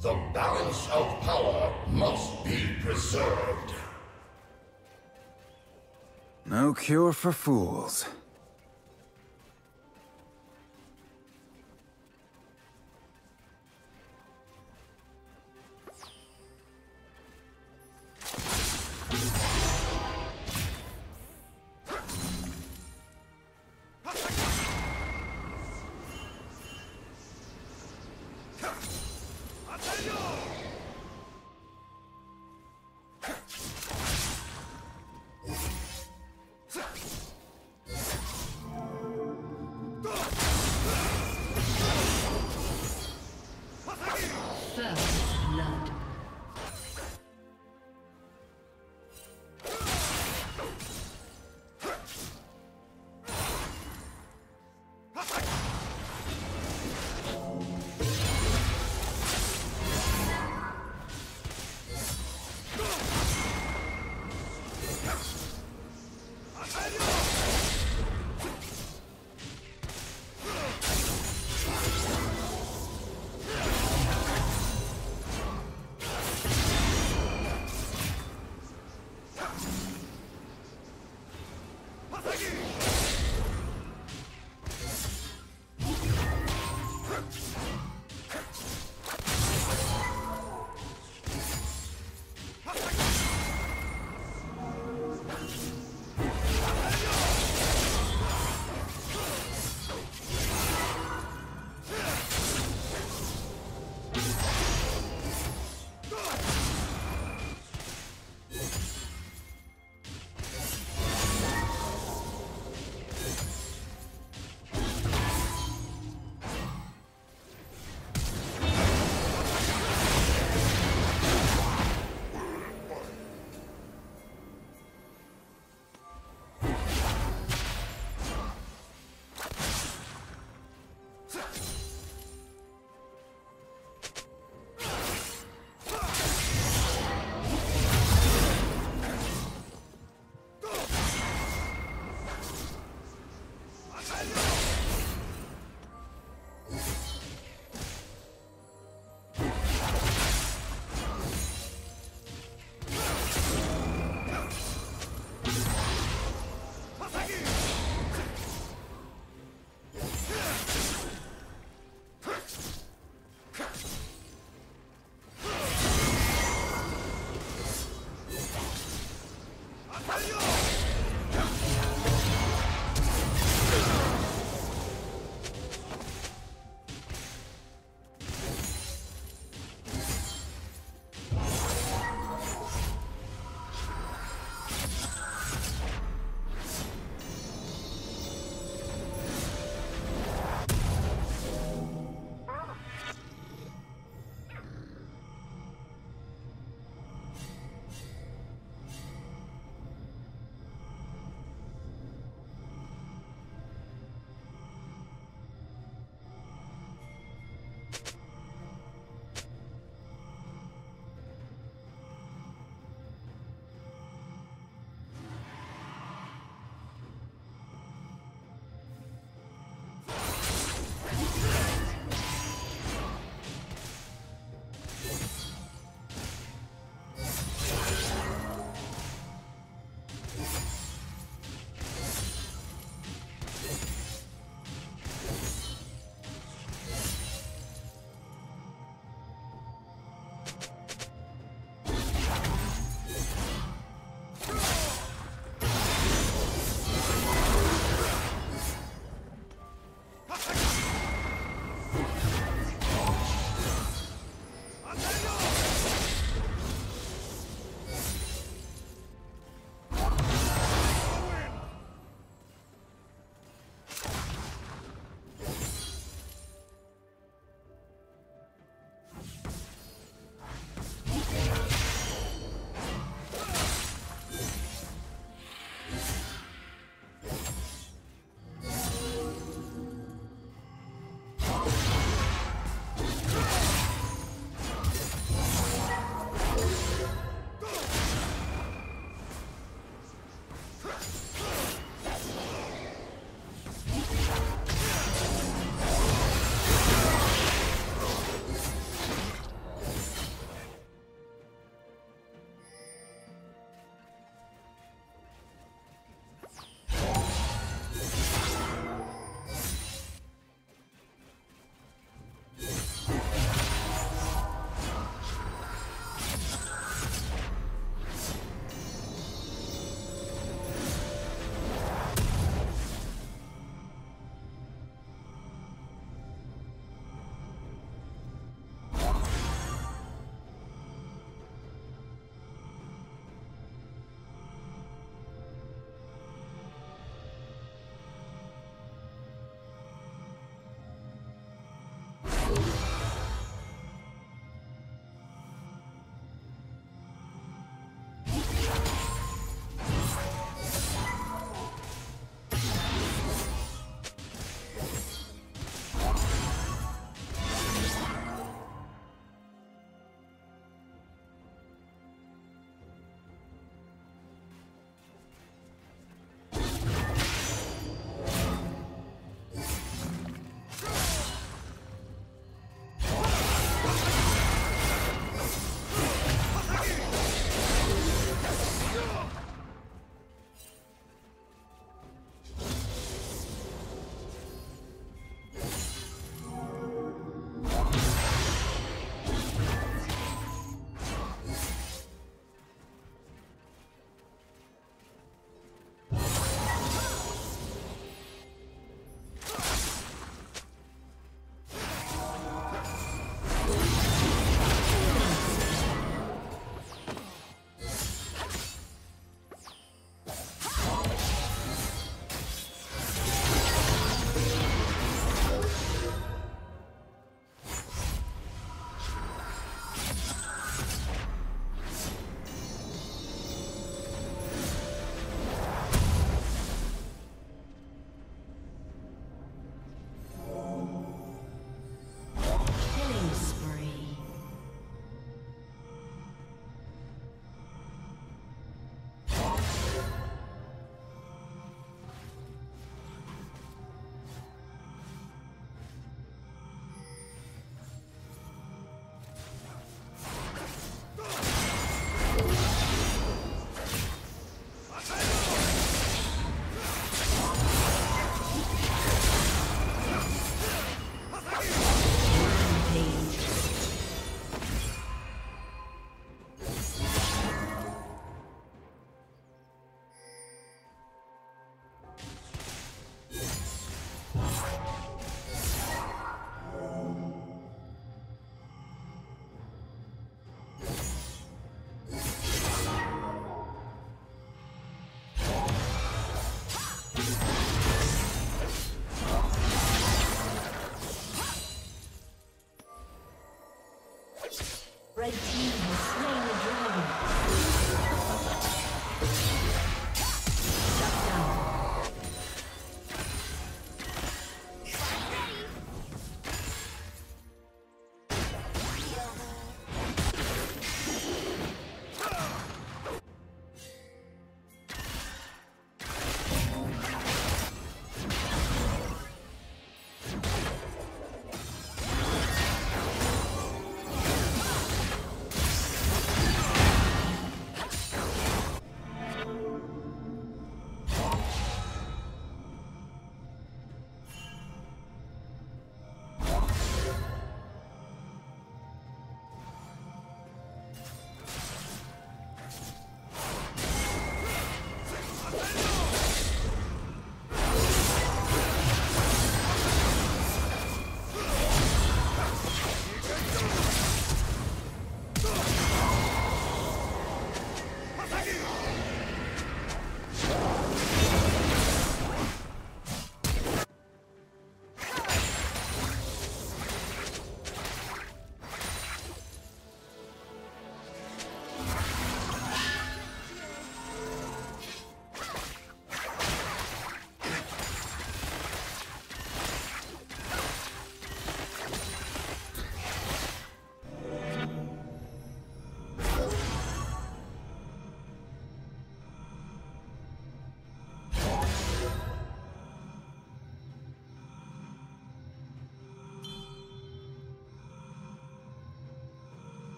The balance of power must be preserved. No cure for fools.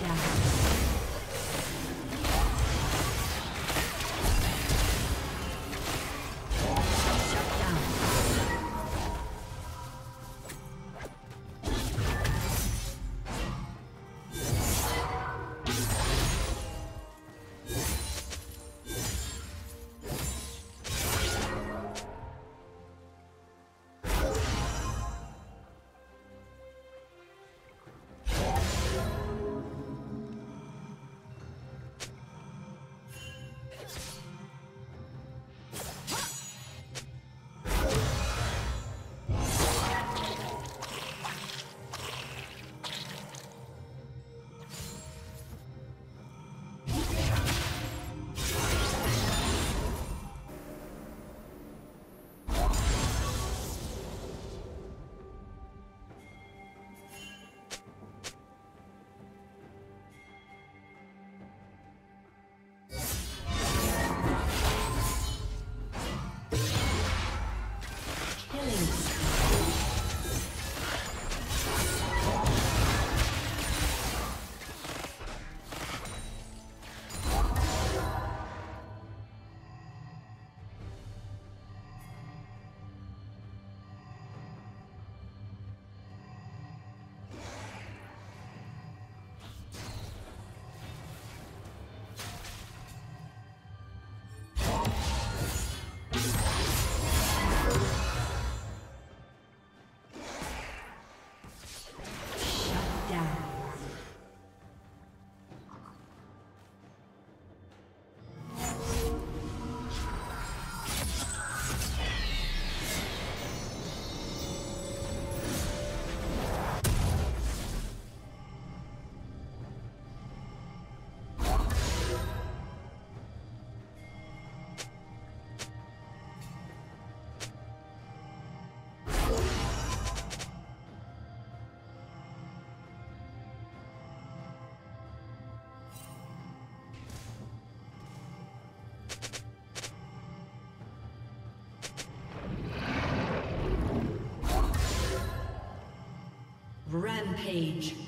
Yeah. Rampage.